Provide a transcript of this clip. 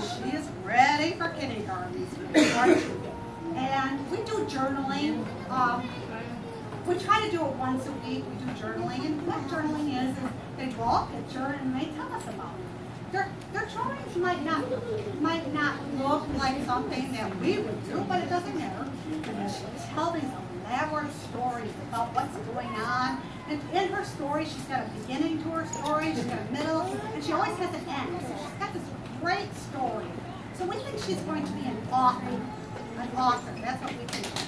she is ready for kindergarten. And we do journaling. Um, we try to do it once a week. We do journaling, and what journaling is is they draw a picture and they tell us about it. Their, their drawings might not might not look like something that we would do, but it doesn't matter. And she tell these elaborate stories about what's going on. And in her story, she's got a beginning to her story, she's got a middle, and she always has an end. So she's got this great story. So we think she's going to be an author. An author. That's what we think.